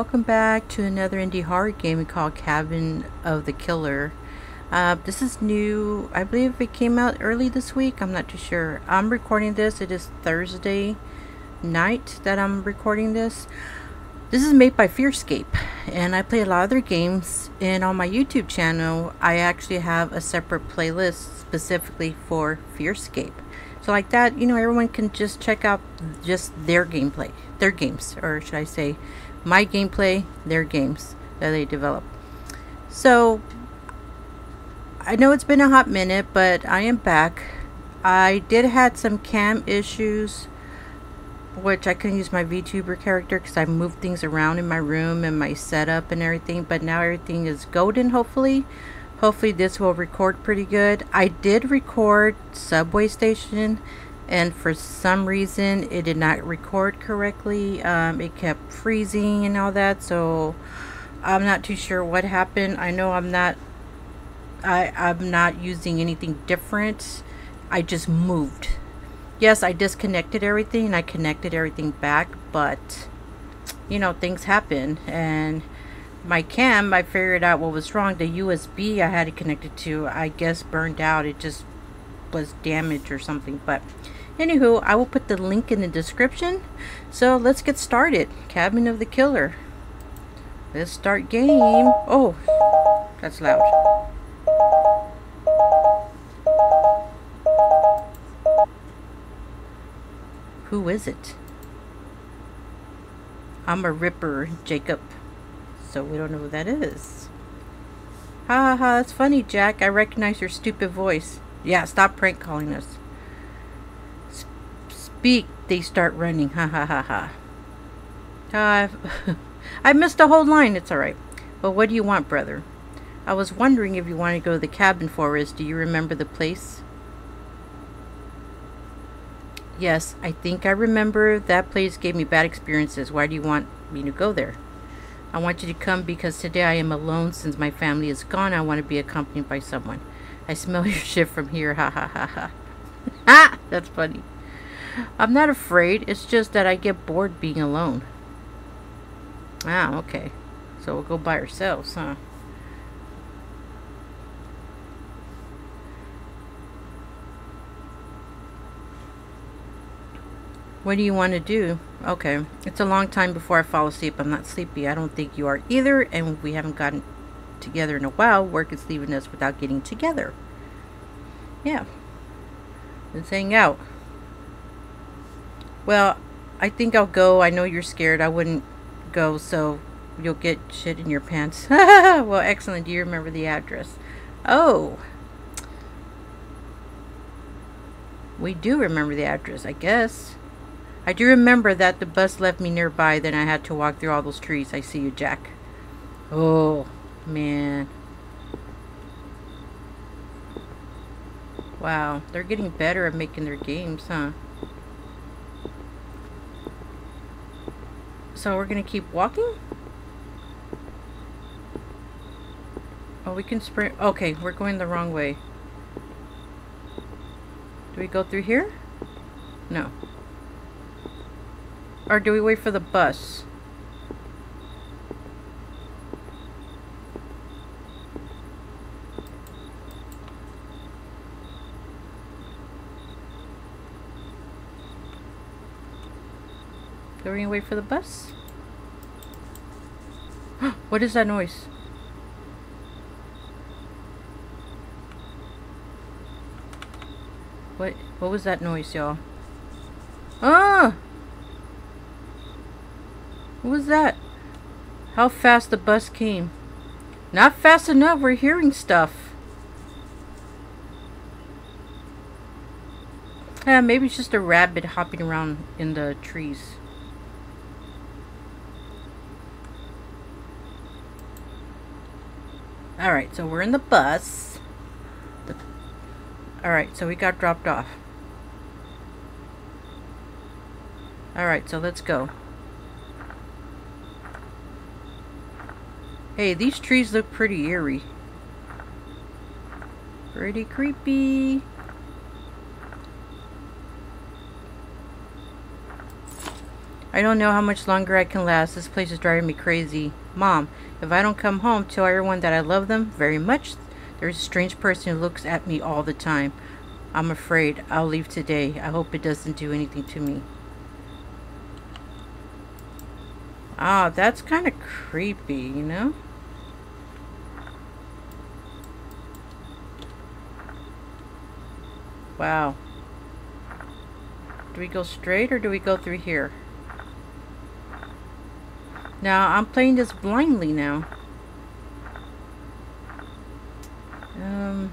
Welcome back to another indie horror game called Cabin of the Killer. Uh, this is new, I believe it came out early this week, I'm not too sure. I'm recording this, it is Thursday night that I'm recording this. This is made by Fearscape and I play a lot of their games and on my YouTube channel I actually have a separate playlist specifically for Fearscape. So like that, you know, everyone can just check out just their gameplay, their games, or should I say, my gameplay, their games that they develop. So I know it's been a hot minute, but I am back. I did had some cam issues, which I couldn't use my VTuber character because I moved things around in my room and my setup and everything. But now everything is golden, hopefully. Hopefully this will record pretty good. I did record Subway Station and for some reason it did not record correctly. Um, it kept freezing and all that so I'm not too sure what happened. I know I'm not I, I'm not using anything different. I just moved. Yes, I disconnected everything and I connected everything back, but you know, things happen and my cam, I figured out what was wrong. The USB I had it connected to, I guess burned out. It just was damaged or something. But anywho, I will put the link in the description. So let's get started. Cabin of the Killer. Let's start game. Oh, that's loud. Who is it? I'm a ripper, Jacob so we don't know who that is. Ha ha ha, that's funny, Jack. I recognize your stupid voice. Yeah, stop prank calling us. S speak, they start running. Ha ha ha ha. Uh, I missed a whole line. It's alright. But what do you want, brother? I was wondering if you want to go to the cabin for us. Do you remember the place? Yes, I think I remember. That place gave me bad experiences. Why do you want me to go there? I want you to come because today I am alone since my family is gone. I want to be accompanied by someone. I smell your shit from here. Ha ha ha ha. Ah! That's funny. I'm not afraid. It's just that I get bored being alone. Ah, okay. So we'll go by ourselves, huh? What do you want to do? Okay. It's a long time before I fall asleep. I'm not sleepy. I don't think you are either. And we haven't gotten together in a while. Work is leaving us without getting together. Yeah. Let's hang out. Well, I think I'll go. I know you're scared. I wouldn't go, so you'll get shit in your pants. well, excellent. Do you remember the address? Oh. We do remember the address, I guess. I do remember that the bus left me nearby, then I had to walk through all those trees. I see you, Jack. Oh, man. Wow, they're getting better at making their games, huh? So we're gonna keep walking? Oh, we can sprint. Okay, we're going the wrong way. Do we go through here? No. Or do we wait for the bus? Are we gonna wait for the bus? what is that noise? What what was that noise, y'all? Ah! What was that? How fast the bus came. Not fast enough. We're hearing stuff. Yeah, maybe it's just a rabbit hopping around in the trees. Alright, so we're in the bus. Alright, so we got dropped off. Alright, so let's go. Hey, these trees look pretty eerie. Pretty creepy. I don't know how much longer I can last. This place is driving me crazy. Mom, if I don't come home, tell everyone that I love them very much. There's a strange person who looks at me all the time. I'm afraid I'll leave today. I hope it doesn't do anything to me. Ah, that's kind of creepy, you know? Wow. Do we go straight or do we go through here? Now, I'm playing this blindly now. Um,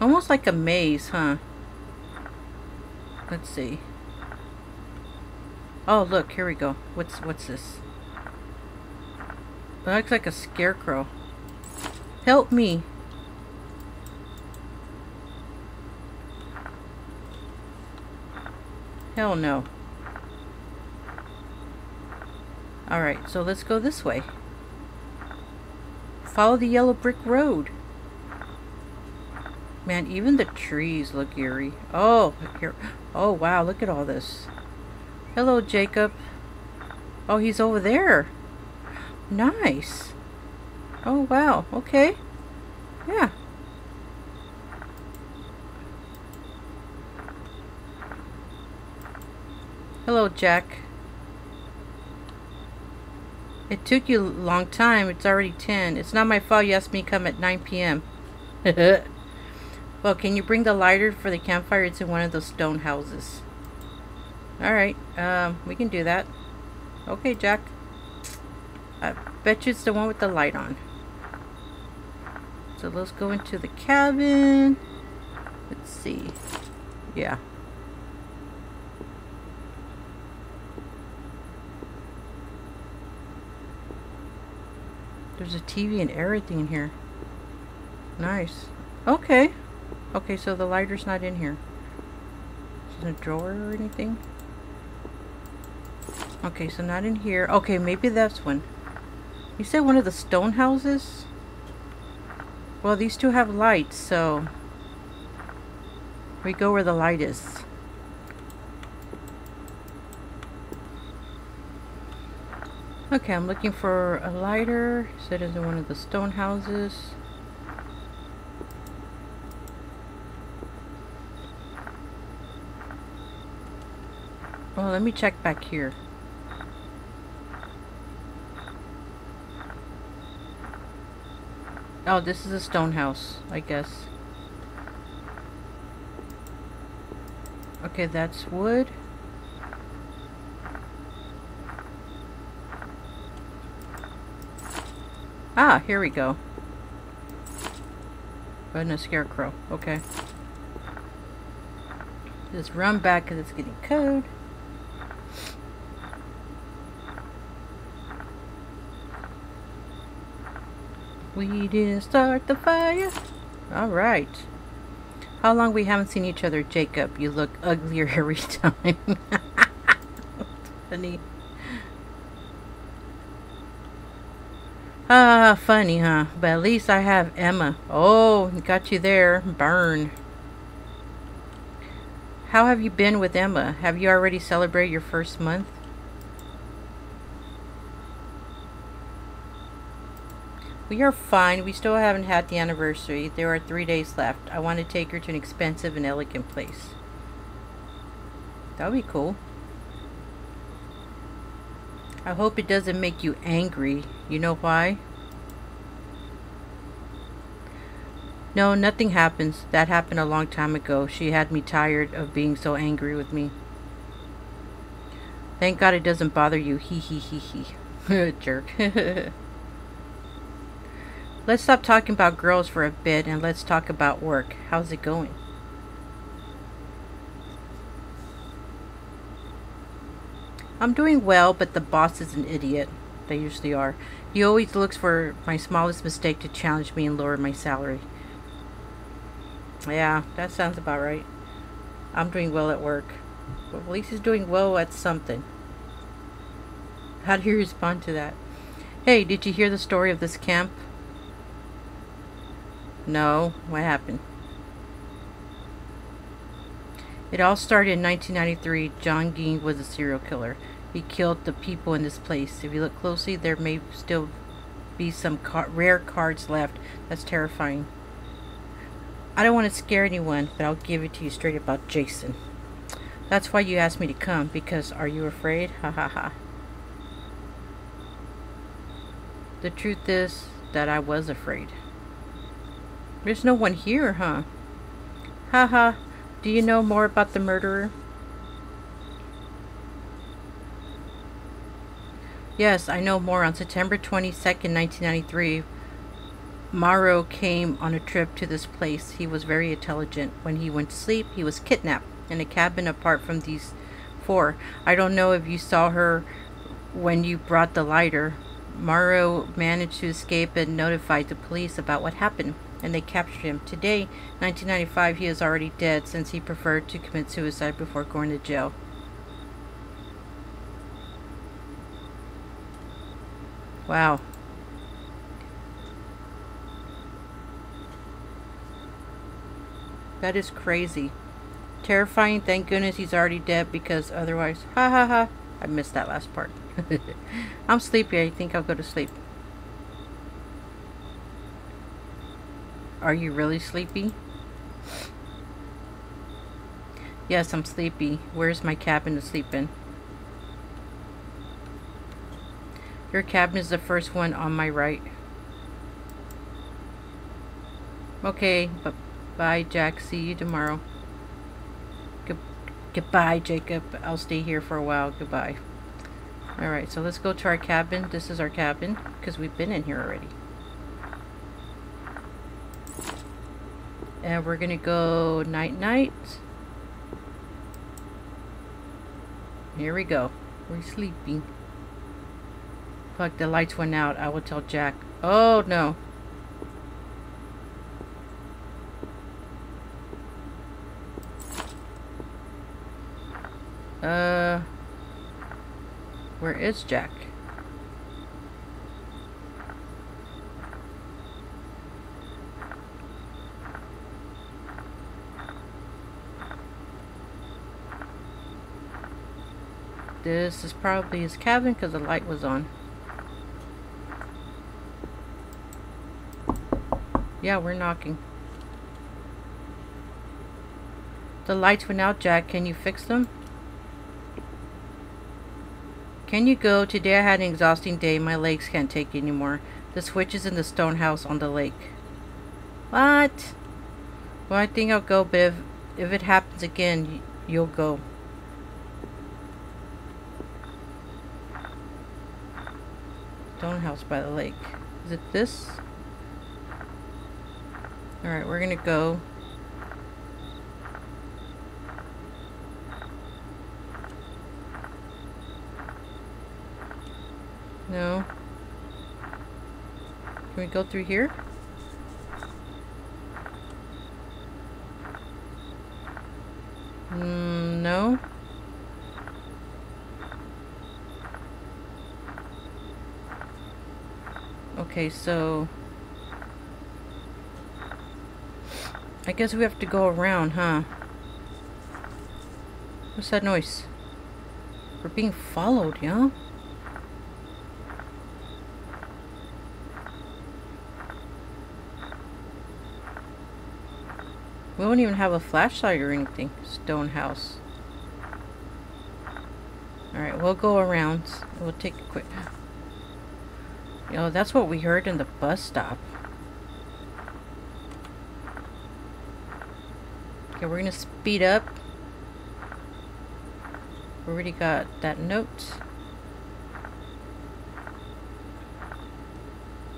almost like a maze, huh? Let's see. Oh, look, here we go. What's what's this? It looks like a scarecrow. Help me. Hell no. Alright, so let's go this way. Follow the yellow brick road. Man, even the trees look eerie. Oh, here. Oh, wow, look at all this. Hello, Jacob. Oh, he's over there. Nice. Oh, wow. Okay. Yeah. Hello, Jack. It took you a long time. It's already 10. It's not my fault you asked me to come at 9 p.m. well, can you bring the lighter for the campfire? It's in one of those stone houses. Alright, um, we can do that. Okay, Jack. I bet you it's the one with the light on. So let's go into the cabin. Let's see. Yeah. There's a TV and everything in here. Nice. Okay. Okay, so the lighter's not in here. Is in a drawer or anything? Okay, so not in here. Okay, maybe that's one. You said one of the stone houses? Well, these two have lights, so... We go where the light is. Okay, I'm looking for a lighter. Said it's in one of the stone houses. Well, let me check back here. Oh, this is a stone house, I guess. Okay, that's wood. Ah, here we go. And a scarecrow. Okay. Just run back because it's getting cold. We didn't start the fire. Alright. How long we haven't seen each other, Jacob? You look uglier every time. funny. Ah, funny, huh? But at least I have Emma. Oh, got you there. Burn. How have you been with Emma? Have you already celebrated your first month? We are fine. We still haven't had the anniversary. There are three days left. I want to take her to an expensive and elegant place. That would be cool. I hope it doesn't make you angry. You know why? No, nothing happens. That happened a long time ago. She had me tired of being so angry with me. Thank God it doesn't bother you. He he he he. Jerk. let's stop talking about girls for a bit and let's talk about work. How's it going? I'm doing well, but the boss is an idiot. They usually are. He always looks for my smallest mistake to challenge me and lower my salary. Yeah, that sounds about right. I'm doing well at work. But at least he's doing well at something. How do you respond to that? Hey, did you hear the story of this camp? No. What happened? It all started in 1993. John Ging was a serial killer. He killed the people in this place. If you look closely, there may still be some car rare cards left. That's terrifying. I don't want to scare anyone, but I'll give it to you straight about Jason. That's why you asked me to come, because are you afraid? Ha ha ha. The truth is that I was afraid. There's no one here, huh? Ha ha. Do you know more about the murderer? Yes, I know more. On September 22nd, 1993, Mauro came on a trip to this place. He was very intelligent. When he went to sleep, he was kidnapped in a cabin apart from these four. I don't know if you saw her when you brought the lighter. Mauro managed to escape and notified the police about what happened, and they captured him. Today, 1995, he is already dead since he preferred to commit suicide before going to jail. Wow. That is crazy. Terrifying, thank goodness he's already dead because otherwise, ha ha ha. I missed that last part. I'm sleepy. I think I'll go to sleep. Are you really sleepy? Yes, I'm sleepy. Where's my cabin to sleep in? Your cabin is the first one on my right. Okay, but bye Jack. See you tomorrow. Good goodbye, Jacob. I'll stay here for a while. Goodbye. Alright, so let's go to our cabin. This is our cabin, because we've been in here already. And we're gonna go night-night. Here we go. We're sleeping. Fuck, the lights went out. I will tell Jack. Oh, no. Uh, where is Jack? This is probably his cabin because the light was on. Yeah, we're knocking. The lights went out, Jack. Can you fix them? Can you go? Today I had an exhausting day. My legs can't take anymore. The switch is in the stone house on the lake. What? Well, I think I'll go, but if, if it happens again, you'll go. Stone house by the lake. Is it this? Alright, we're gonna go. No. Can we go through here? Mm, no. Okay, so... I guess we have to go around, huh? What's that noise? We're being followed, yeah? We don't even have a flashlight or anything. Stone house. Alright, we'll go around. We'll take a quick... You know, that's what we heard in the bus stop. Okay, we're gonna speed up. We already got that note.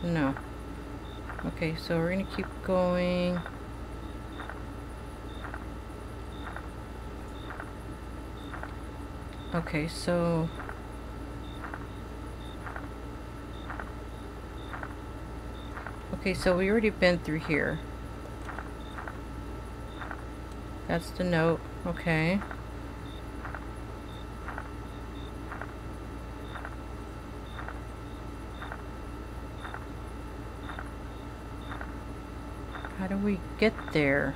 No. Okay, so we're gonna keep going. Okay, so... Okay, so we already been through here. That's the note. Okay. How do we get there?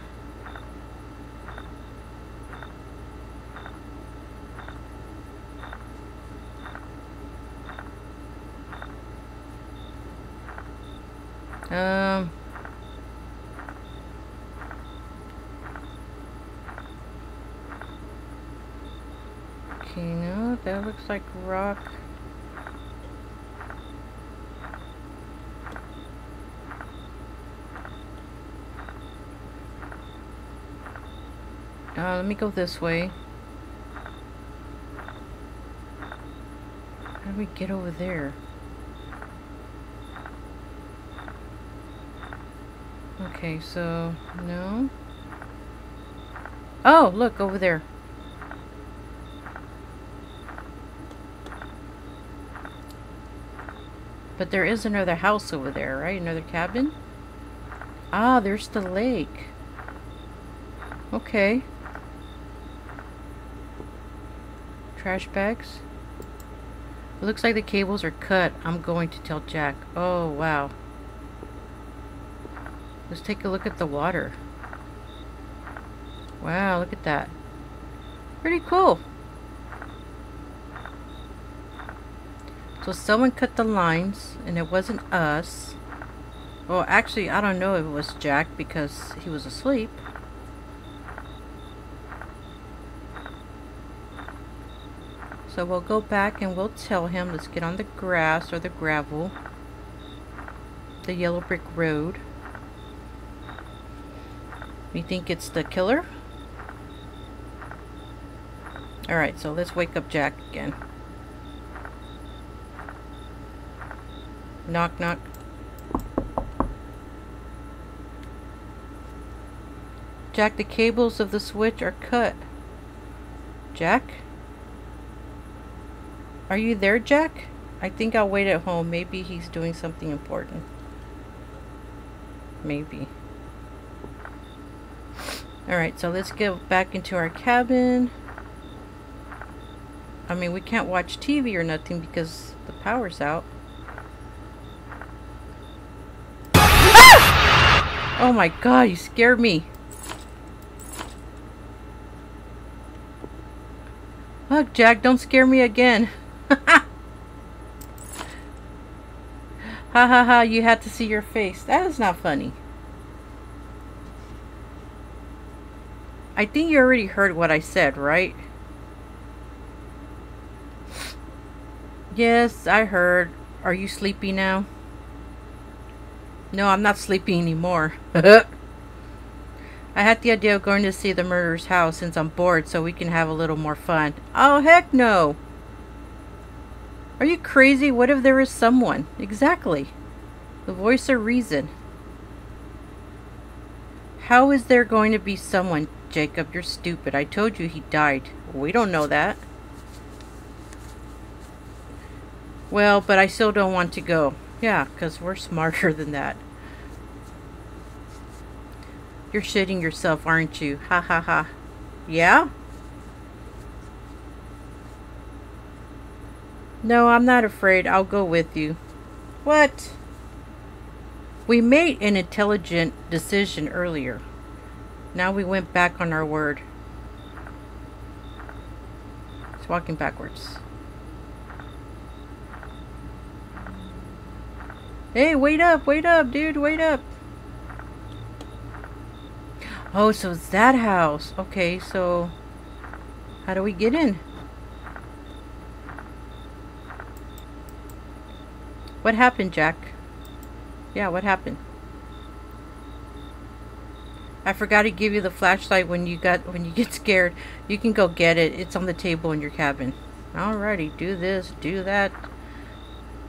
Um... Okay, no, that looks like rock. Uh, let me go this way. How do we get over there? Okay, so, no. Oh, look, over there. But there is another house over there, right? Another cabin? Ah, there's the lake. Okay. Trash bags. It looks like the cables are cut. I'm going to tell Jack. Oh, wow. Let's take a look at the water. Wow, look at that. Pretty cool. So someone cut the lines, and it wasn't us. Well, actually, I don't know if it was Jack because he was asleep. So we'll go back and we'll tell him, let's get on the grass or the gravel. The yellow brick road. You think it's the killer? Alright, so let's wake up Jack again. Knock, knock. Jack, the cables of the switch are cut. Jack? Are you there, Jack? I think I'll wait at home. Maybe he's doing something important. Maybe. Alright, so let's get back into our cabin. I mean, we can't watch TV or nothing because the power's out. Oh my god, you scared me. Look, Jack, don't scare me again. ha ha ha, you had to see your face. That is not funny. I think you already heard what I said, right? Yes, I heard. Are you sleepy now? No, I'm not sleepy anymore. I had the idea of going to see the murderer's house since I'm bored so we can have a little more fun. Oh, heck no! Are you crazy? What if there is someone? Exactly. The voice of reason. How is there going to be someone? Jacob, you're stupid. I told you he died. We don't know that. Well, but I still don't want to go. Yeah, because we're smarter than that. You're shitting yourself, aren't you? Ha ha ha. Yeah? No, I'm not afraid. I'll go with you. What? We made an intelligent decision earlier. Now we went back on our word. It's walking backwards. Hey, wait up, wait up, dude, wait up. Oh, so it's that house. Okay, so how do we get in? What happened, Jack? Yeah, what happened? I forgot to give you the flashlight when you got when you get scared. You can go get it. It's on the table in your cabin. Alrighty, do this, do that.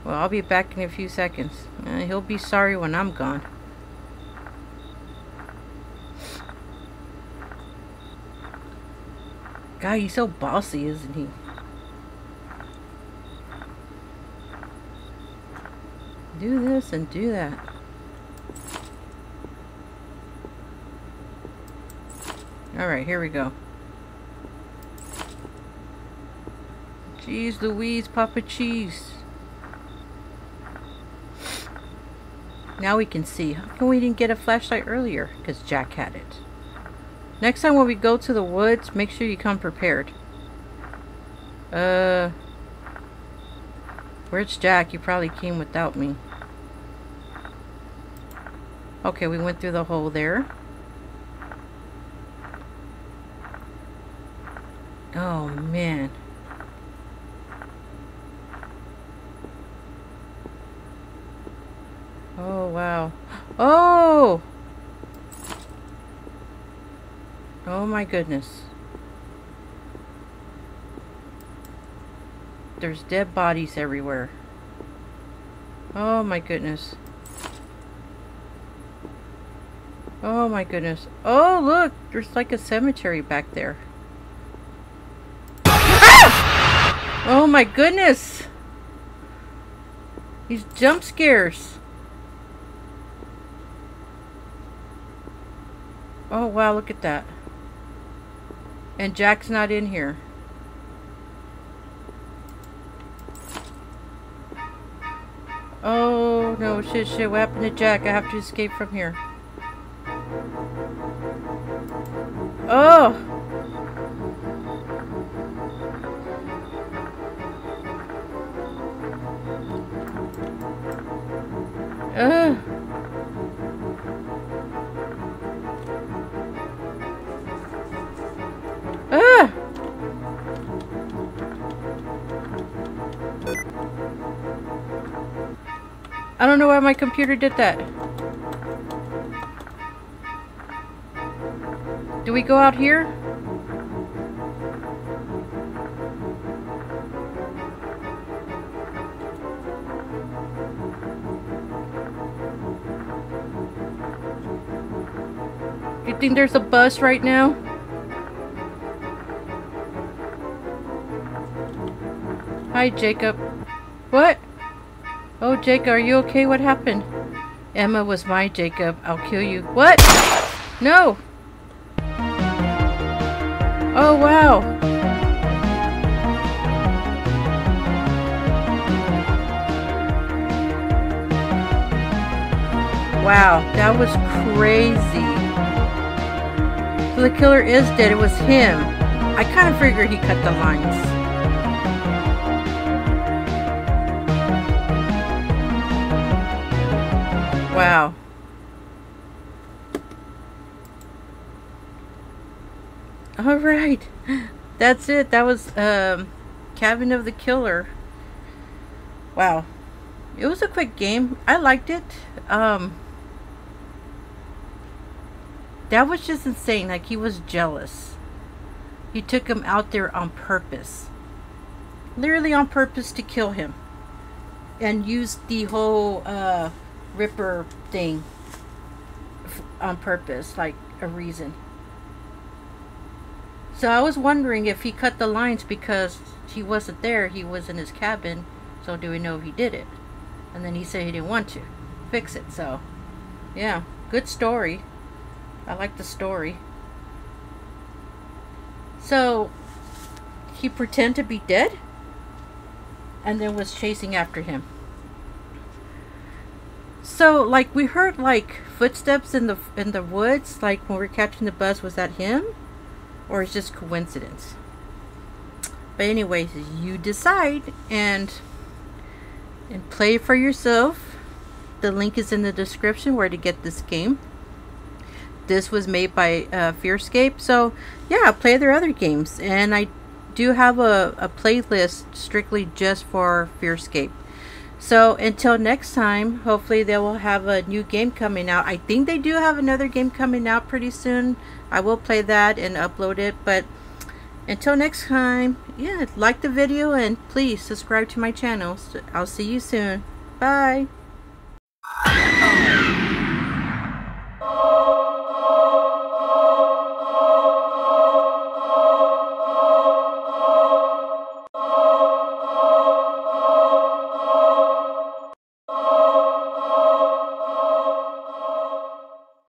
Well, I'll be back in a few seconds. Uh, he'll be sorry when I'm gone. God, he's so bossy, isn't he? Do this and do that. Alright, here we go. Jeez Louise, Papa Cheese. Now we can see. How come we didn't get a flashlight earlier? Because Jack had it. Next time when we go to the woods, make sure you come prepared. Uh... Where's Jack? He probably came without me. Okay, we went through the hole there. Oh, man. Oh, wow. Oh! Oh my goodness. There's dead bodies everywhere. Oh my goodness. Oh my goodness. Oh look! There's like a cemetery back there. Ah! Oh my goodness! These jump scares. Oh wow, look at that. And Jack's not in here. Oh no, shit, shit, what happened to Jack? I have to escape from here. Oh! I don't know why my computer did that. Do we go out here? You think there's a bus right now? Hi, Jacob. What? Oh, Jacob, are you okay? What happened? Emma was my Jacob. I'll kill you. What? No! Oh, wow. Wow, that was crazy. So the killer is dead. It was him. I kind of figured he cut the lines. Wow. All right. That's it. That was um, Cabin of the Killer. Wow. It was a quick game. I liked it. Um, that was just insane. Like, he was jealous. He took him out there on purpose. Literally on purpose to kill him. And used the whole uh, Ripper thing on purpose. Like, a reason. So I was wondering if he cut the lines because he wasn't there. He was in his cabin. So do we know if he did it? And then he said he didn't want to fix it. So, yeah, good story. I like the story. So, he pretended to be dead and then was chasing after him. So, like we heard like footsteps in the in the woods, like when we are catching the bus. Was that him? or it's just coincidence. But anyways, you decide and and play for yourself. The link is in the description where to get this game. This was made by uh, Fearscape, so yeah, play their other games. And I do have a, a playlist strictly just for Fearscape. So until next time, hopefully they will have a new game coming out. I think they do have another game coming out pretty soon. I will play that and upload it. But until next time, yeah, like the video and please subscribe to my channel. I'll see you soon. Bye.